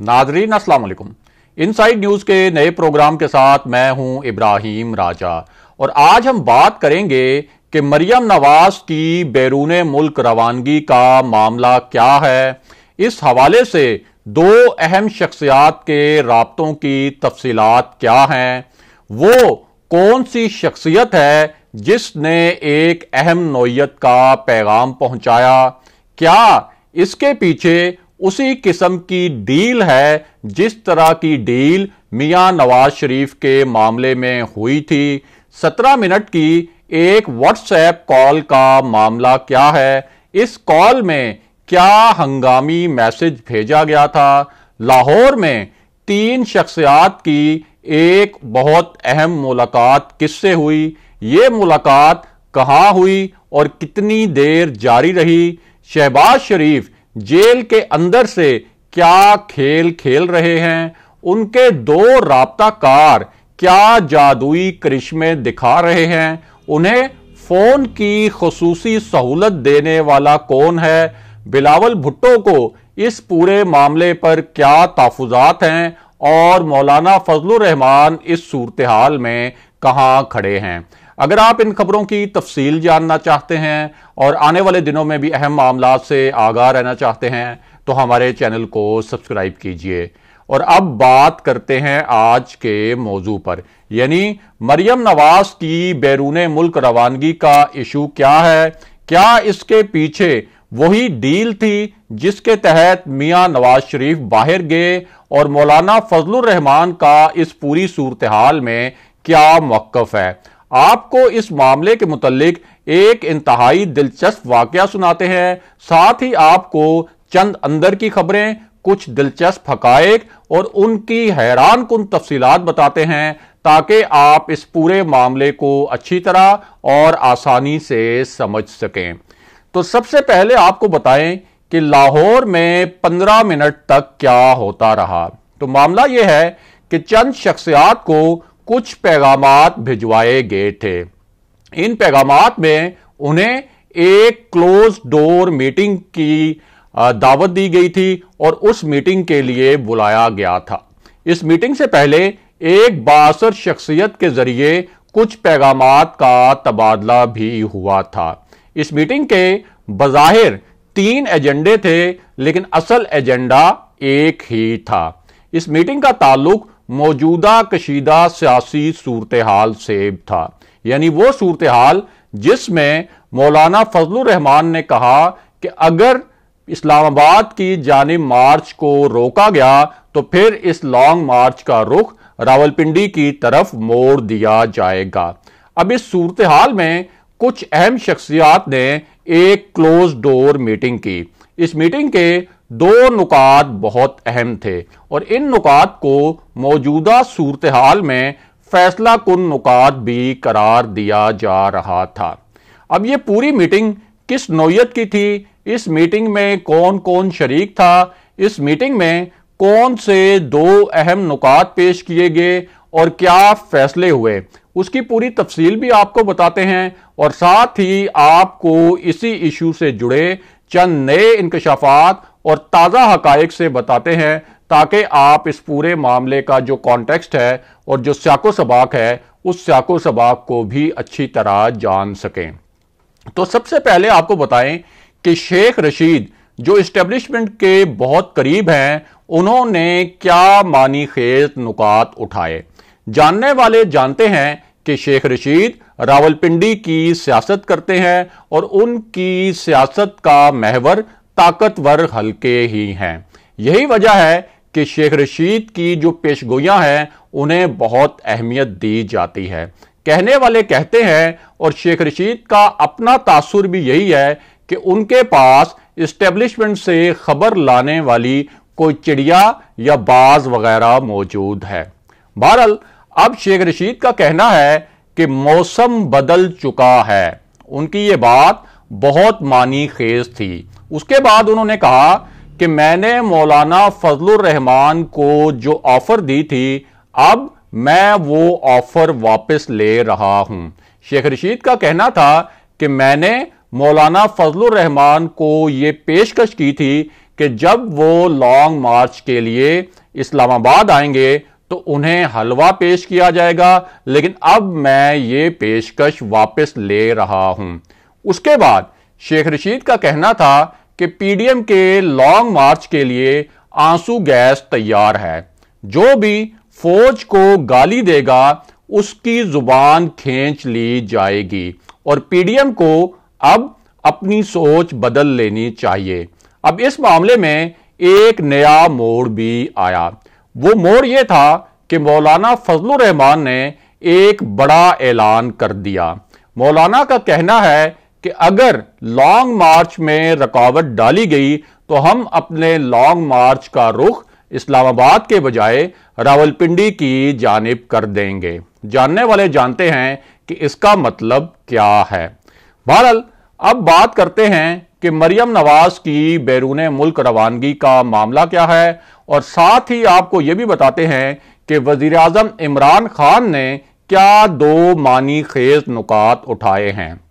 नाजरीन वालेकुम। Inside news के नए प्रोग्राम के साथ मैं हूँ इब्राहिम राजा। और आज हम बात करेंगे कि मरियम नवाज़ की बैरून मुल्क रवानगी का मामला क्या है। इस हवाले से दो अहम शख्सियात के रबतों की तफसीलात क्या हैं। वो कौन सी शख्सियत है जिसने एक अहम नोयत का पैगाम पहुँचाया? क्या इसके पीछे उसी किस्म की डील है, जिस तरह की डील मियाँ नवाज़ शरीफ के मामले में हुई थी। सत्रह मिनट की एक व्हाट्सएप कॉल का मामला क्या है? इस कॉल में क्या हंगामी मैसेज भेजा गया था? लाहौर में तीन शख्सियात की एक बहुत अहम मुलाकात किससे हुई? ये मुलाकात कहाँ हुई और कितनी देर जारी रही? शहबाज शरीफ जेल के अंदर से क्या खेल खेल रहे हैं? उनके दो कार क्या जादुई करिश्मे दिखा रहे हैं? उन्हें फ़ोन की खसूसी सहूलत देने वाला कौन है? बिलावल भुट्टो को इस पूरे मामले पर क्या तहफात हैं? और मौलाना फजल रहमान इस सूरत हाल में कहाँ खड़े हैं? अगर आप इन खबरों की तफसील जानना चाहते हैं और आने वाले दिनों में भी अहम मामला से आगाह रहना चाहते हैं तो हमारे चैनल को सब्सक्राइब कीजिए। और अब बात करते हैं आज के मौजू पर। यानी मरियम नवाज़ की बैरून मुल्क रवानगी का इशू क्या है? क्या इसके पीछे वही डील थी जिसके तहत मियाँ नवाज़ शरीफ बाहर गए और मौलाना फजलुर रहमान का इस पूरी सूरत हाल में क्या मौकफ है? आपको इस मामले के मुतलिक एक इंतहाई दिलचस्प वाकया सुनाते हैं। साथ ही आपको चंद अंदर की खबरें, कुछ दिलचस्प हकायक और उनकी हैरान कन तफसीलात बताते हैं ताकि आप इस पूरे मामले को अच्छी तरह और आसानी से समझ सकें। तो सबसे पहले आपको बताएँ कि लाहौर में 15 मिनट तक क्या होता रहा। तो मामला यह है कि चंद शख्सियात को कुछ पैगाम भिजवाए गए थे। इन पैगाम में उन्हें एक क्लोज डोर मीटिंग की दावत दी गई थी और उस मीटिंग के लिए बुलाया गया था। इस मीटिंग से पहले एक बासर शख्सियत के ज़रिए कुछ पैगाम का तबादला भी हुआ था। इस मीटिंग के बज़ाहिर तीन एजेंडे थे, लेकिन असल एजेंडा एक ही था। इस मीटिंग का ताल्लुक मौजूदा कशीदा सियासी सूरत हाल से था। यानी वो सूरत हाल जिसमें मौलाना फजल रहमान ने कहा कि अगर इस्लामाबाद की जानब मार्च को रोका गया तो फिर इस लॉन्ग मार्च का रुख रावलपिंडी की तरफ़ मोड़ दिया जाएगा। अब इस सूरत हाल में कुछ अहम शख्सियात ने एक क्लोज डोर मीटिंग की। इस मीटिंग के दो नुकात बहुत अहम थे और इन नुकात को मौजूदा सूरत हाल में फैसला कन नुकात भी करार दिया जा रहा था। अब ये पूरी मीटिंग किस नोयत की थी? इस मीटिंग में कौन कौन शरीक था? इस मीटिंग में कौन से दो अहम नुकात पेश किए गए और क्या फैसले हुए? उसकी पूरी तफसील भी आपको बताते हैं और साथ ही आपको इसी इशू से जुड़े चंद नए इंकशाफात और ताज़ा हकायक से बताते हैं ताकि आप इस पूरे मामले का जो कॉन्टेक्स्ट है और जो स्याको सबाक है, उस स्याको सबाक को भी अच्छी तरह जान सकें। तो सबसे पहले आपको बताएँ कि शेख रशीद जो इस्टेब्लिशमेंट के बहुत करीब हैं, उन्होंने क्या मानी खेज नुकात उठाए। जानने वाले जानते हैं कि शेख रशीद रावलपिंडी की सियासत करते हैं और उनकी सियासत का महवर ताकतवर हल्के ही हैं। यही वजह है कि शेख रशीद की जो पेशगोइयाँ हैं, उन्हें बहुत अहमियत दी जाती है। कहने वाले कहते हैं, और शेख रशीद का अपना तासुर भी यही है कि उनके पास इस्टेब्लिशमेंट से खबर लाने वाली कोई चिड़िया या बाज वगैरह मौजूद है। बहरल अब शेख रशीद का कहना है कि मौसम बदल चुका है। उनकी ये बात बहुत मानी खेज थी। उसके बाद उन्होंने कहा कि मैंने मौलाना फजल रहमान को जो ऑफ़र दी थी, अब मैं वो ऑफ़र वापस ले रहा हूँ। शेख रशीद का कहना था कि मैंने मौलाना फजल रहमान को ये पेशकश की थी कि जब वो लॉन्ग मार्च के लिए इस्लामाबाद आएँगे तो उन्हें हलवा पेश किया जाएगा, लेकिन अब मैं ये पेशकश वापस ले रहा हूँ। उसके बाद शेख रशीद का कहना था कि पीडीएम के लॉन्ग मार्च के लिए आँसू गैस तैयार है। जो भी फौज को गाली देगा, उसकी ज़ुबान खींच ली जाएगी और पीडीएम को अब अपनी सोच बदल लेनी चाहिए। अब इस मामले में एक नया मोड़ भी आया। वो मोड़ यह था कि मौलाना फजलुर रहमान ने एक बड़ा ऐलान कर दिया। मौलाना का कहना है कि अगर लॉन्ग मार्च में रुकावट डाली गई तो हम अपने लॉन्ग मार्च का रुख इस्लामाबाद के बजाय रावलपिंडी की जानब कर देंगे। जानने वाले जानते हैं कि इसका मतलब क्या है। बहरहाल, अब बात करते हैं कि मरियम नवाज़ की बैरून मुल्क रवानगी का मामला क्या है, और साथ ही आपको यह भी बताते हैं कि वज़ीर इमरान खान ने क्या दो मानी खेज नुकात उठाए हैं।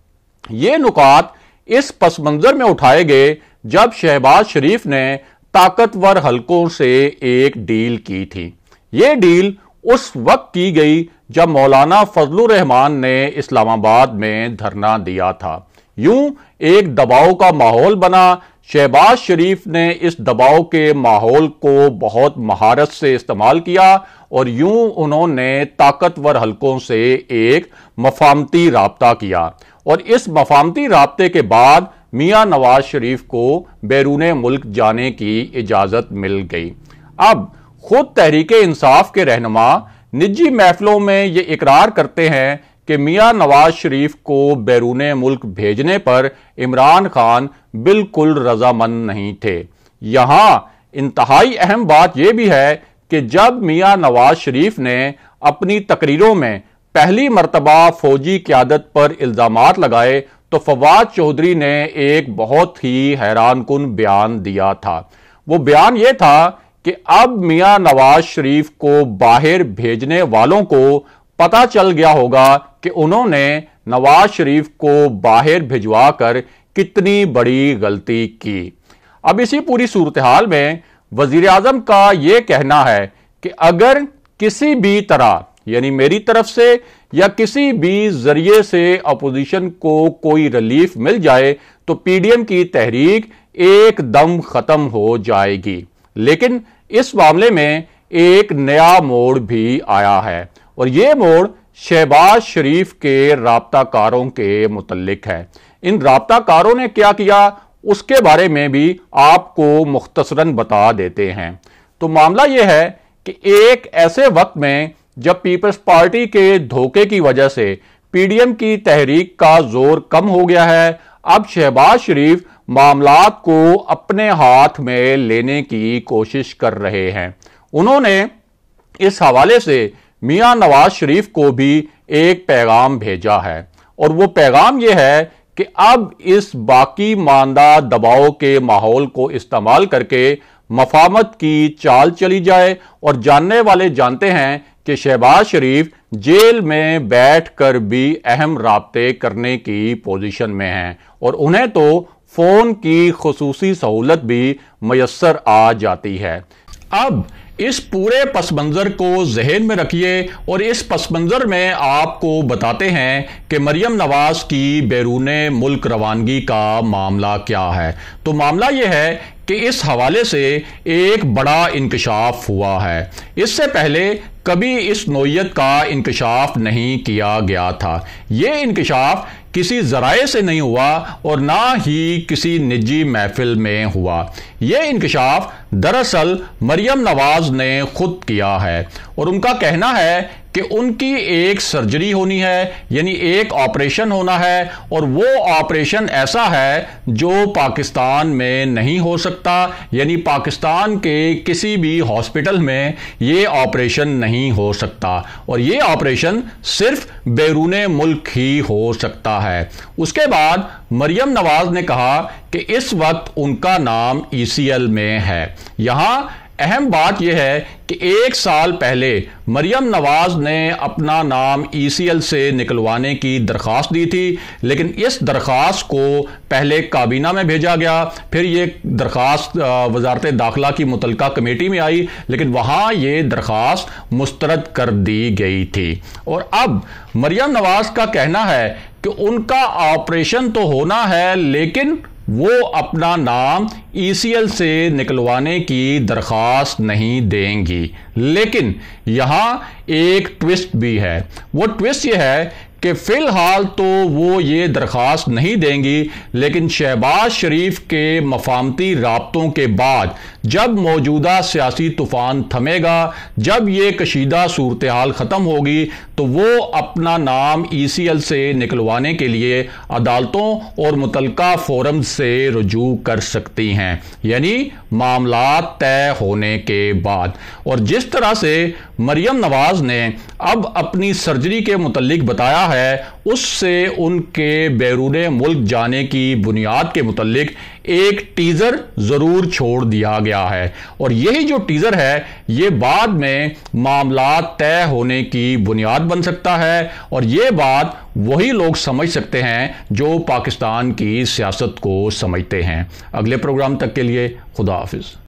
ये नुकात इस पस मंजर में उठाए गए जब शहबाज शरीफ ने ताकतवर हलकों से एक डील की थी। ये डील उस वक्त की गई जब मौलाना फजलुर रहमान ने इस्लामाबाद में धरना दिया था। यूँ एक दबाव का माहौल बना शहबाज शरीफ ने इस दबाव के माहौल को बहुत महारत से इस्तेमाल किया और यूँ उन्होंने ताकतवर हलकों से एक मफामती रबता किया। और इस मफामती रबते के बाद मियाँ नवाज़ शरीफ को बैरून मुल्क जाने की इजाज़त मिल गई। अब खुद तहरीक इंसाफ के रहनमा निजी महफिलों में ये इकरार करते हैं कि मियाँ नवाज़ शरीफ को बैरून मुल्क भेजने पर इमरान खान बिल्कुल रजामंद नहीं थे। यहाँ इंतहाई अहम बात यह भी है कि जब मियाँ नवाज़ शरीफ ने अपनी तकरीरों में पहली मरतबा फौजी क्यादत पर इल्ज़ाम लगाए तो फवाद चौधरी ने एक बहुत ही हैरान कन बयान दिया था। वो बयान ये था कि अब मियाँ नवाज़ शरीफ को बाहर भेजने वालों को पता चल गया होगा कि उन्होंने नवाज़ शरीफ को बाहर भिजवा कर कितनी बड़ी गलती की। अब इसी पूरी सूरत हाल में वज़ीर आज़म का यह कहना है कि अगर किसी भी तरह, यानी मेरी तरफ़ से या किसी भी ज़रिए से अपोजिशन को कोई रिलीफ मिल जाए तो पीडीएम की तहरीक एकदम खत्म हो जाएगी। लेकिन इस मामले में एक नया मोड़ भी आया है। और यह मोड़ शहबाज शरीफ के रबताकारों के मुतलिक है। इन रबताकारों ने क्या किया? उसके बारे में भी आपको मुख्तसरन बता देते हैं। तो मामला यह है कि एक ऐसे वक्त में जब पीपल्स पार्टी के धोखे की वजह से पीडीएम की तहरीक का ज़ोर कम हो गया है, अब शहबाज शरीफ मामला को अपने हाथ में लेने की कोशिश कर रहे हैं। उन्होंने इस हवाले से मियाँ नवाज़ शरीफ को भी एक पैगाम भेजा है। और वो पैगाम यह है कि अब इस बाकी मानदा दबाव के माहौल को इस्तेमाल करके मफामत की चाल चली जाए। और जानने वाले जानते हैं कि शहबाज शरीफ जेल में बैठकर भी अहम रबते करने की पोजीशन में हैं। और उन्हें तो फ़ोन की खसूसी सहूलत भी मैसर आ जाती है। अब इस पूरे पस मंज़र को जहन में रखिए और इस पस मंज़र में आपको बताते हैं कि मरियम नवाज़ की बैरून मुल्क रवानगी का मामला क्या है। तो मामला यह है कि इस हवाले से एक बड़ा इंकशाफ हुआ है। इससे पहले कभी इस नोयत का इंकशाफ नहीं किया गया था। ये इंकशाफ किसी जराए से नहीं हुआ और ना ही किसी निजी महफिल में हुआ। यह इंकशाफ दरअसल मरियम नवाज़ ने खुद किया है और उनका कहना है कि उनकी एक सर्जरी होनी है, यानी एक ऑपरेशन होना है, और वो ऑपरेशन ऐसा है जो पाकिस्तान में नहीं हो सकता, यानी पाकिस्तान के किसी भी हॉस्पिटल में ये ऑपरेशन नहीं हो सकता। और ये ऑपरेशन सिर्फ़ बैरून मुल्क ही हो सकता है। उसके बाद मरियम नवाज़ ने कहा कि इस वक्त उनका नाम ईसीएल में है। यहाँ अहम बात यह है कि एक साल पहले मरियम नवाज़ ने अपना नाम ईसीएल से निकलवाने की दरख्वास्त दी थी, लेकिन इस दरख्वास्त को पहले काबीना में भेजा गया। फिर ये दरख्वास्त वजारत दाखिला की मुतलका कमेटी में आई, लेकिन वहाँ ये दरख्वास्त मुस्तरद कर दी गई थी। और अब मरियम नवाज़ का कहना है कि उनका ऑपरेशन तो होना है, लेकिन वो अपना नाम ईसीएल से निकलवाने की दरख्वास्त नहीं देंगी। लेकिन यहाँ एक ट्विस्ट भी है। वो ट्विस्ट ये है कि फ़िलहाल तो वो ये दरख्वास्त नहीं देंगी, लेकिन शहबाज शरीफ के मफामती रबतों के बाद जब मौजूदा सियासी तूफ़ान थमेगा, जब ये कशीदा सूरत हाल ख़त्म होगी तो वो अपना नाम ई सी एल से निकलवाने के लिए अदालतों और मुतलका फोरम से रजू कर सकती हैं, यानी मामला तय होने के बाद। और जिस तरह से मरियम नवाज़ ने अब अपनी सर्जरी के मुतलिक बताया है उससे उनके बैरून मुल्क जाने की बुनियाद के मुतलिक एक टीज़र ज़रूर छोड़ दिया गया है। और यही जो टीज़र है, ये बाद में मामला तय होने की बुनियाद बन सकता है। और ये बात वही लोग समझ सकते हैं जो पाकिस्तान की सियासत को समझते हैं। अगले प्रोग्राम तक के लिए खुदा हाफिज़।